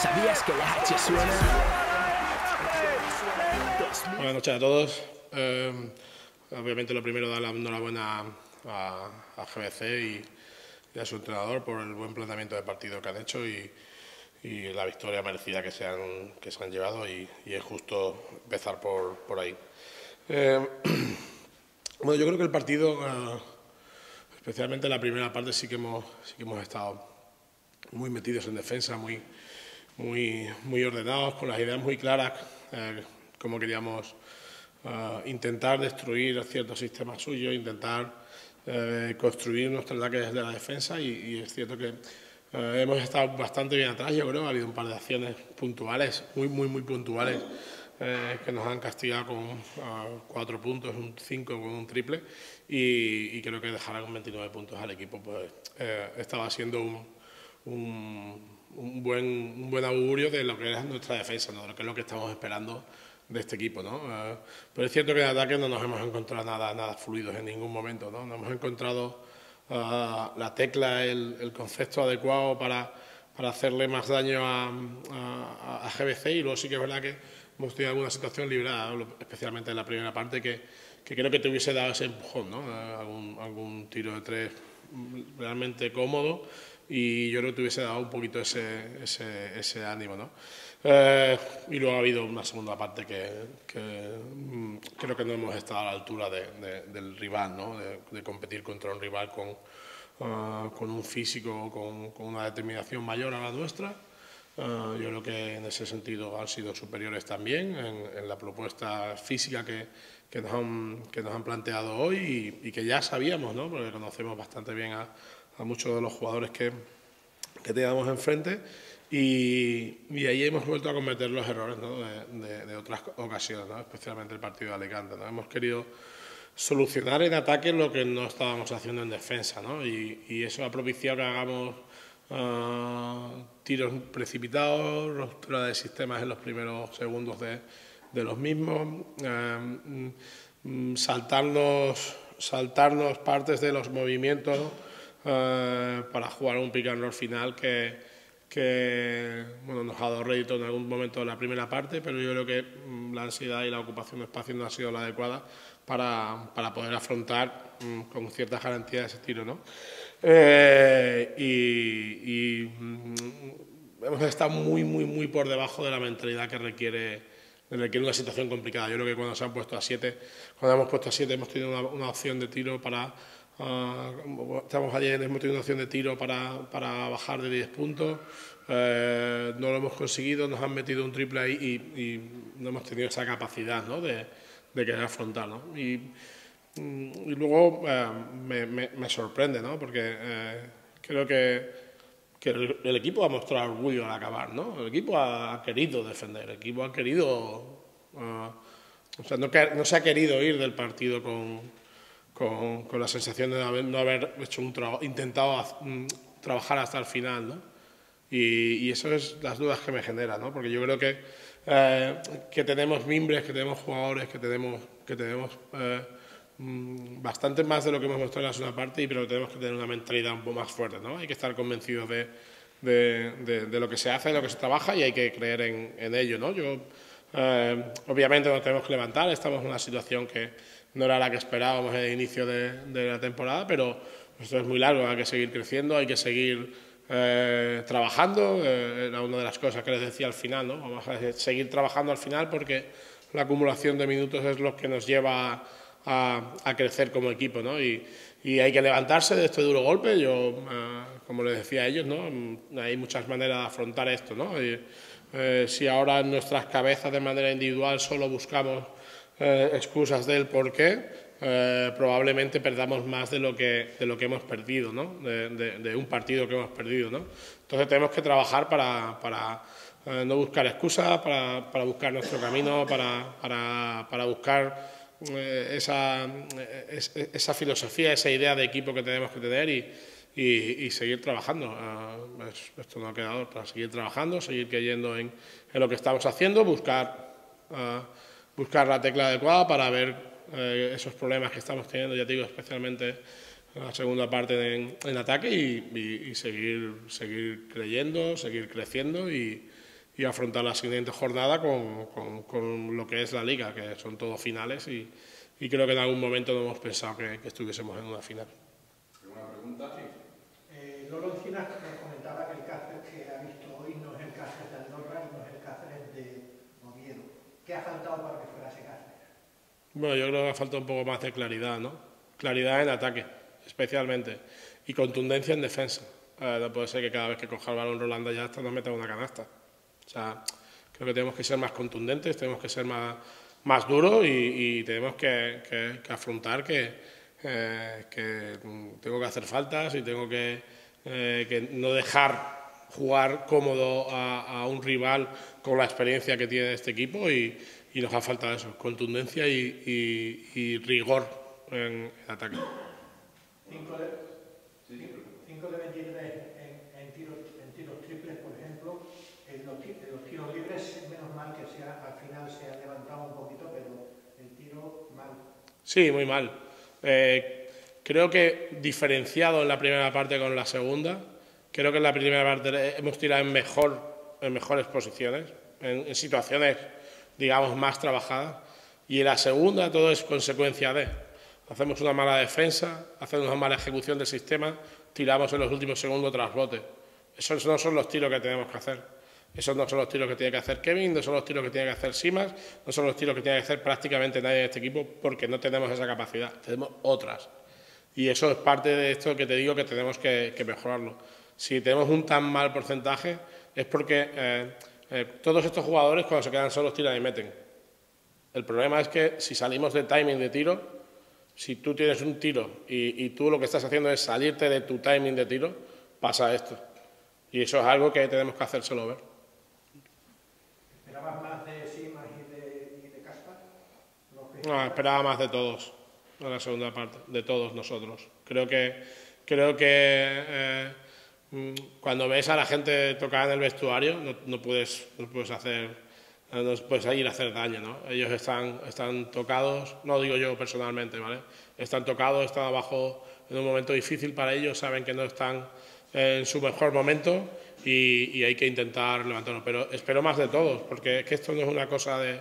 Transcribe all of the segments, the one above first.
¿sabías que la H suena? Buenas noches a todos. Eh, obviamente lo primero dar la enhorabuena a, GBC y, a su entrenador por el buen planteamiento de partido que han hecho y, la victoria merecida que se han, que se han llevado y, es justo empezar por, por ahí. Eh, bueno, yo creo que el partido, eh, especialmente la primera parte, sí que hemos, sí que hemos estado muy metidos en defensa, muy, muy, muy ordenados, con las ideas muy claras, eh, como queríamos uh, intentar destruir ciertos sistemas suyos, intentar uh, construir nuestro ataque desde la defensa y, y es cierto que uh, hemos estado bastante bien atrás, yo creo, ha habido un par de acciones puntuales, muy, muy, muy puntuales, eh, que nos han castigado con cuatro puntos, un cinco con un triple y, y, creo que dejar con 29 puntos al equipo pues estaba siendo un, un un buen, un buen augurio de lo que es nuestra defensa, ¿no? de lo que es lo que estamos esperando de este equipo. ¿no? Uh, pero es cierto que en ataque no nos hemos encontrado nada, nada fluidos en ningún momento. No, no hemos encontrado uh, la tecla, el, el, concepto adecuado para, para hacerle más daño a, a, a, GBC y luego sí que es verdad que hemos tenido alguna situación librada, especialmente en la primera parte, que, que creo que te hubiese dado ese empujón, ¿no? Uh, algún, algún tiro de tres realmente cómodo y yo creo que te hubiese dado un poquito ese, ese, ese ánimo. ¿no? Eh, y luego ha habido una segunda parte que, que mm, creo que no hemos estado a la altura de, de, del rival, ¿no? de, de, competir contra un rival con, uh, con un físico, con, con, una determinación mayor a la nuestra. Uh, yo creo que en ese sentido han sido superiores también en, en la propuesta física que, que, nos han, que nos han planteado hoy y, y que ya sabíamos, ¿no? porque conocemos bastante bien a, a muchos de los jugadores que, que teníamos enfrente y, y, ahí hemos vuelto a cometer los errores ¿no? de, de, de, otras ocasiones, ¿no? especialmente el partido de Alicante. ¿no? Hemos querido solucionar en ataque lo que no estábamos haciendo en defensa y, y, eso ha propiciado que hagamos uh, tiros precipitados, ruptura de sistemas en los primeros segundos de, de los mismos, uh, saltarnos, saltarnos partes de los movimientos eh, para jugar un pick and roll final que, que bueno, nos ha dado rédito en algún momento de la primera parte, pero yo creo que mm, la ansiedad y la ocupación de espacio no ha sido la adecuada para, para poder afrontar mm, con ciertas garantías ese tiro. ¿no? Eh, y, y mm, hemos estado muy, muy, muy por debajo de la mentalidad que requiere, requiere una situación complicada. Yo creo que cuando se han puesto a 7, cuando hemos puesto a 7 hemos tenido una, una opción de tiro para Uh, estamos ayer, hemos tenido una opción de tiro para, para bajar de 10 puntos. Eh, no lo hemos conseguido, nos han metido un triple ahí y, no hemos tenido esa capacidad ¿no? de, de, querer afrontar. ¿no? Y, y, luego eh, me, sorprende, ¿no? porque eh, creo que, que el, el, equipo ha mostrado orgullo al acabar. ¿no? El equipo ha, querido defender, el equipo ha querido. Uh, o sea, no, no se ha querido ir del partido con con, con, la sensación de no haber, no haber hecho un intentado um, trabajar hasta el final, ¿no? Y, y eso es las dudas que me genera, ¿no? Porque yo creo que, eh, que tenemos mimbres, que tenemos jugadores, que tenemos, que tenemos eh, mm, bastante más de lo que hemos mostrado en la segunda parte, pero tenemos que tener una mentalidad un poco más fuerte, ¿no? Hay que estar convencidos de, de, de, de lo que se hace, de lo que se trabaja y hay que creer en, en ello, ¿no? Yo, eh, obviamente nos tenemos que levantar, estamos en una situación que no era la que esperábamos en el inicio de, la temporada, pero esto es muy largo, hay que seguir creciendo, hay que seguir eh, trabajando, eh, era una de las cosas que les decía al final, ¿no? vamos a seguir trabajando al final porque la acumulación de minutos es lo que nos lleva a, crecer como equipo, ¿no? Y, hay que levantarse de este duro golpe. Yo, eh, como les decía a ellos, ¿no? Hay muchas maneras de afrontar esto, ¿no? Si ahora en nuestras cabezas de manera individual solo buscamos eh, excusas del por qué, eh, probablemente perdamos más de lo que, de lo que hemos perdido, ¿no? De, un partido que hemos perdido. ¿no? Entonces tenemos que trabajar para, para eh, no buscar excusas, para, para, buscar nuestro camino, para, para, para buscar eh, esa, esa filosofía, esa idea de equipo que tenemos que tener y, y, seguir trabajando. Uh, esto no ha quedado para seguir trabajando, seguir creyendo en, en lo que estamos haciendo, buscar... Uh, buscar la tecla adecuada para ver eh, esos problemas que estamos teniendo, ya te digo, especialmente la segunda parte en, ataque y, seguir, seguir creyendo, seguir creciendo y, afrontar la siguiente jornada con, lo que es la liga, que son todos finales y, creo que en algún momento no hemos pensado que, estuviésemos en una final. ¿Alguna pregunta? Sí. Eh, Lolo Encinas comentaba que el Cáceres que ha visto hoy no es el Cáceres de Andorra y no es el Cáceres de Oviedo. ¿Qué ha faltado para que fuera ese Cáceres? Bueno, yo creo que ha faltado un poco más de claridad, ¿no? Claridad en ataque especialmente, y contundencia en defensa. Eh, no puede ser que cada vez que coja el balón Rolanda ya hasta nos meta una canasta. O sea, creo que tenemos que ser más contundentes, tenemos que ser más, más duros y, tenemos que, afrontar que, eh, que, tengo que hacer faltas y tengo que, eh, no dejar jugar cómodo a, un rival con la experiencia que tiene este equipo y, nos ha faltado eso, contundencia y, rigor en el ataque. 5 de, 23 en, tiros, en tiros triples, por ejemplo. En los, tiros libres, menos mal que sea, al final se ha levantado un poquito, pero el tiro mal. Sí, muy mal. Eh, creo que diferenciado en la primera parte con la segunda, creo que en la primera parte hemos tirado en, mejor, en mejores posiciones, en situaciones, digamos, más trabajadas. Y en la segunda todo es consecuencia de hacemos una mala defensa, hacemos una mala ejecución del sistema, tiramos en los últimos segundos tras bote. Esos no son los tiros que tenemos que hacer. Esos no son los tiros que tiene que hacer Kevin, no son los tiros que tiene que hacer Simas, no son los tiros que tiene que hacer prácticamente nadie en este equipo porque no tenemos esa capacidad, tenemos otras. Y eso es parte de esto que te digo que tenemos que, mejorarlo. Si tenemos un tan mal porcentaje es porque eh, eh, todos estos jugadores cuando se quedan solos tiran y meten. El problema es que si salimos de timing de tiro, si tú tienes un tiro y, tú lo que estás haciendo es salirte de tu timing de tiro, pasa esto. Y eso es algo que tenemos que hacérselo ver. ¿Esperabas más de Simas y de, de Caspar? No, esperaba más de todos, en la segunda parte, de todos nosotros. Creo que, creo que eh, cuando ves a la gente tocar en el vestuario, no, puedes, no puedes hacer nos puedes ir a hacer daño, ¿no? Ellos están, están tocados, no digo yo personalmente, ¿vale? Están tocados, están abajo en un momento difícil para ellos, saben que no están en su mejor momento y, hay que intentar levantarlos. Pero espero más de todos, porque es que esto no es una cosa de,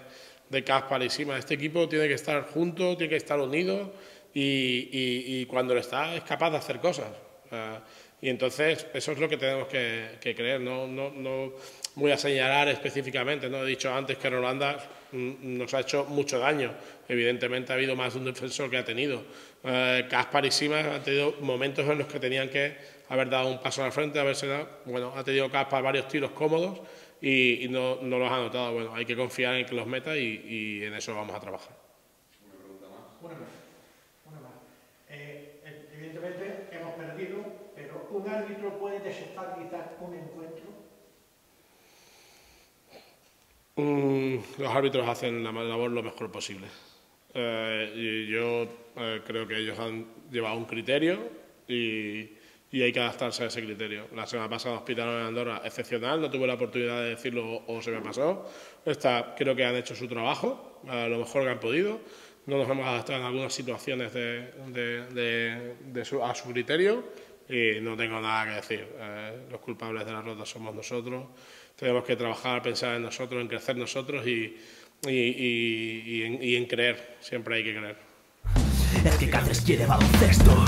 de Caspar y Sima. Este equipo tiene que estar junto, tiene que estar unido y, cuando lo está es capaz de hacer cosas. Y entonces eso es lo que tenemos que, que creer, no, no, no voy a señalar específicamente. ¿no? He dicho antes que Rolanda mm, nos ha hecho mucho daño. Evidentemente ha habido más de un defensor que ha tenido. Eh, Caspar y Simas han tenido momentos en los que tenían que haber dado un paso al frente, haberse dado, bueno, ha tenido Caspar varios tiros cómodos y, no, no, los ha notado. Bueno, hay que confiar en que los meta y, en eso vamos a trabajar. Una pregunta más. Una más. Una más. Eh, evidentemente hemos perdido, pero un árbitro puede desestabilizar un encuentro Mm, los árbitros hacen la labor lo mejor posible. Eh, y yo eh, creo que ellos han llevado un criterio y, hay que adaptarse a ese criterio. La semana pasada nos pitaron en Andorra excepcional, no tuve la oportunidad de decirlo o se me pasó. Esta, creo que han hecho su trabajo, lo mejor que han podido. No nos hemos adaptado en algunas situaciones de, a su criterio y no tengo nada que decir. Eh, los culpables de la rota somos nosotros tenemos que trabajar, pensar en nosotros, en crecer nosotros y, y, en, y en, creer. Siempre hay que creer. Es que Cáceres quiere baloncesto.